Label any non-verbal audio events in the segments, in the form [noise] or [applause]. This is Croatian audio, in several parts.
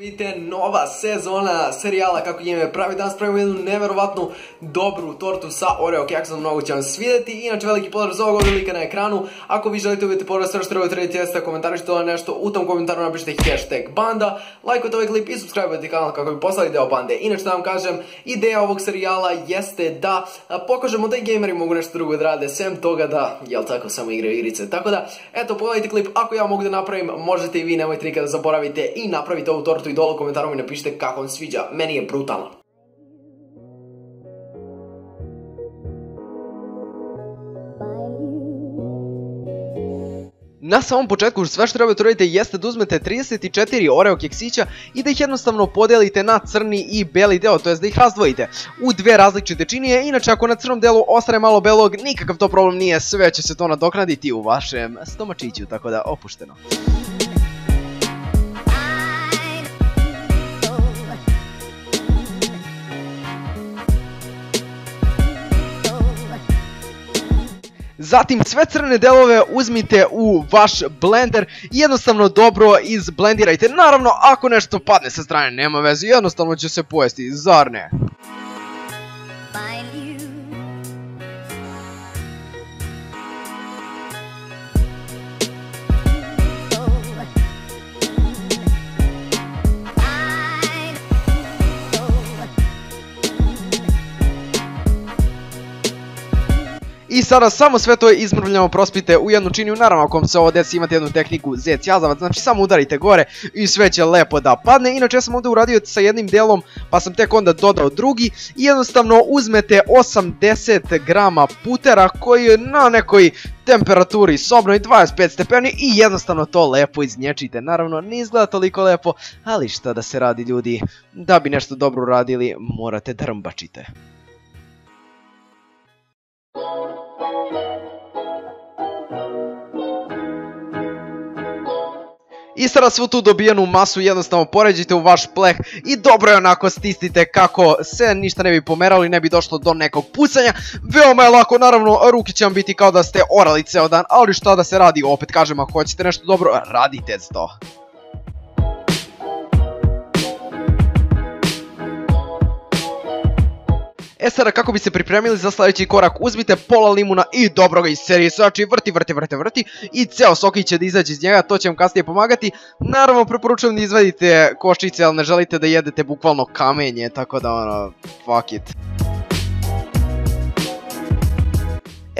Vidite, nova sezona serijala kako ime pravi danas pravimo jednu neverovatnu dobru tortu sa Oreo keksom, mnogo će vam svidjeti. Inače, veliki pozdrav za ovog lika na ekranu. Ako vi želite uvijeti pozdrav sve što trebate raditi jeste komentarište nešto, u tom komentaru napišite hashtag banda, lajkujte ovaj klip i subscribe kanal kako bi poslali deo bande. Inače da vam kažem, ideja ovog serijala jeste da pokažemo da i gameri mogu nešto drugo da rade, sem toga da, jel tako, samo igraju igrice. Tako da, eto, pogledajte klip, ako ja mogu da napravim, možete i vi, nemojte nikada zaboravite i napravite ovu tortu i dole u komentaru mi napišite kako vam sviđa. Meni je brutalno. Na samom početku sve što trebate uraditi jeste da uzmete 34 Oreo keksića i da ih jednostavno podelite na crni i beli deo, to jest da ih razdvojite u dve različite činije. Inače ako na crnom delu ostane malo belog, nikakav to problem nije, sve će se to nadoknaditi u vašem stomačiću, tako da opušteno. Zatim sve crne delove uzmite u vaš blender i jednostavno dobro izblendirajte. Naravno, ako nešto padne sa strane, nema veze, jednostavno će se pojesti, zar ne? I sada samo sve to izmrvljamo prospite u jednu činiju, naravno ako vam se ovo desi imate jednu tehniku zec jazavac, znači samo udarite gore i sve će lepo da padne. Inače ja sam ovdje uradio sa jednim delom pa sam tek onda dodao drugi i jednostavno uzmete 80 grama putera koji je na nekoj temperaturi sobnoj 25 stepeni i jednostavno to lepo iznječite. Naravno ne izgleda toliko lepo, ali šta da se radi ljudi, da bi nešto dobro uradili morate da I sada svu tu dobijenu masu jednostavno poređite u vaš pleh i dobro je onako stisnite kako se ništa ne bi pomeralo i ne bi došlo do nekog pucanja. Veoma je lako, naravno ruke će vam biti kao da ste orali ceo dan, ali šta da se radi, opet kažem ako hoćete nešto dobro, radite to. E sada kako bi se pripremili za sljedeći korak, uzmite pola limuna i dobro ga serije znači vrti, vrti, vrti, vrti i ceo sokić će da izađe iz njega, to će vam kasnije pomagati. Naravno, preporučujem da izvadite koščice, ali ne želite da jedete bukvalno kamenje, tako da ono, fuck it.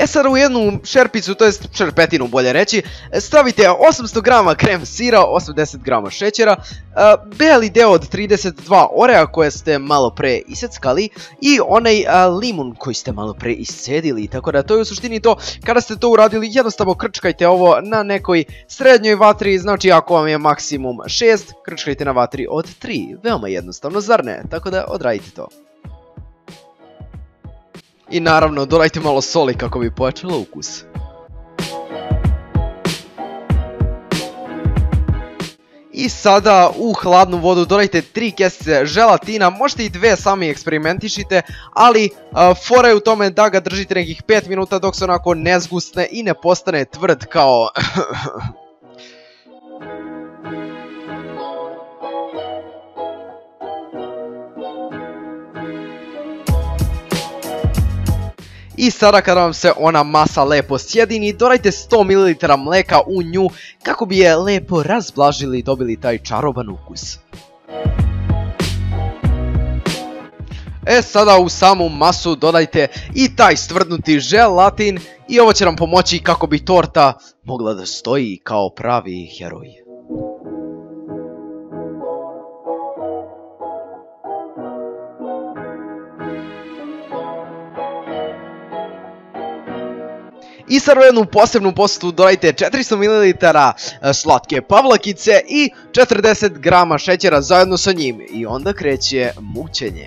E sad u jednu šerpicu, to jest šerpetinu bolje reći, stavite 800 g krem sira, 80 g šećera, beli deo od 32 orea koje ste malo pre iseckali i onaj limun koji ste malo pre iscedili, tako da to je u suštini to, kada ste to uradili jednostavno krčkajte ovo na nekoj srednjoj vatri, znači ako vam je maksimum 6, krčkajte na vatri od 3, veoma jednostavno, zar ne? Tako da odradite to. I naravno, dodajte malo soli kako bi pojačala ukus. I sada u hladnu vodu dodajte 3 kesice želatina, možete i dve sami eksperimentišite, ali fora je u tome da ga držite nekih 5 minuta dok se onako ne zgusne i ne postane tvrd kao [laughs] I sada kada vam se ona masa lepo sjedini, dodajte 100 ml mleka u nju kako bi je lepo razblažili i dobili taj čaroban ukus. E sada u samu masu dodajte i taj stvrdnuti želatin i ovo će nam pomoći kako bi torta mogla da stoji kao pravi heroj. I sad u jednu posebnu posudu dodajte 400 ml e, slatke pavlakice i 40 g šećera zajedno sa njim. I onda kreće mućenje.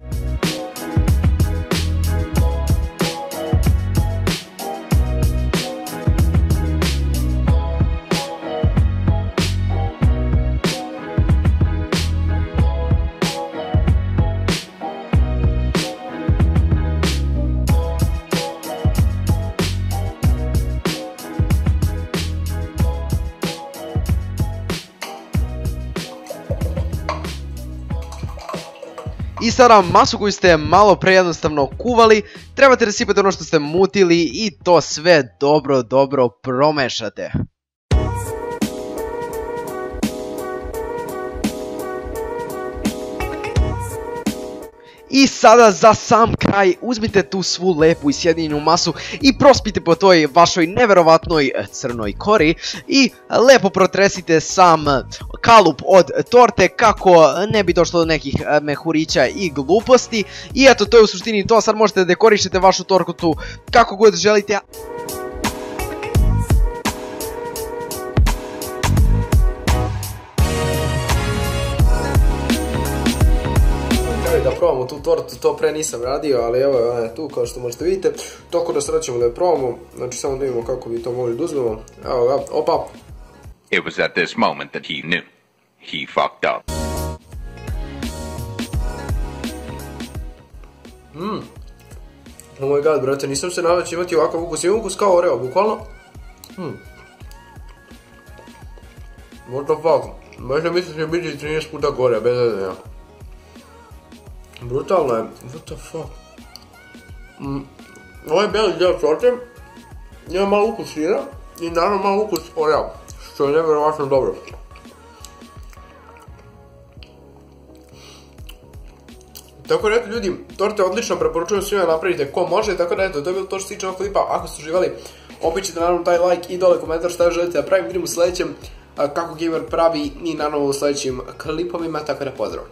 I sada masu koju ste malo prejednostavno kuvali, trebate rasipati ono što ste mutili i to sve dobro, dobro promešate. I sada za sam kraj uzmite tu svu lepu i sjedinjenu masu i prospite po toj vašoj neverovatnoj e, crnoj kori i lepo protresite sam kalup od torte kako ne bi došlo do nekih e, mehurića i gluposti. I eto to je u suštini to, sad možete da dekorišete vašu tortu kako god želite. Probamo tu tortu, to pre nisam radio, ali evo je tu kao što možete vidite. Toko da sada ćemo da je probamo, znači samo da vidimo kako bi to mogli da uzmemo. Evo ga, opa. It was at this moment that he knew. He fucked up. Mmm. Oh my god, brate, nisam se nadao će imati ovakav ukus. Imam ukus kao Oreo, bukvalno. Hmm. What the fuck? Možda mislim da će biti 13 puta gore, bez ja. Brutalno je. What the fuck? Mm. Ovaj beli dio torte ima malo ukus sira i naravno malo ukus oreo, što je nevjerovatno dobro. Tako da eto ljudi, torte odlično preporučujem svima napravite ko može, tako da eto, to je bilo to što se tiče ovog klipa, ako ste uživali, opičite naravno taj like i dole komentar šta želite da pravim, vidimo u sljedećem kako gamer pravi i naravno u sljedećim klipovima, tako da pozdrav.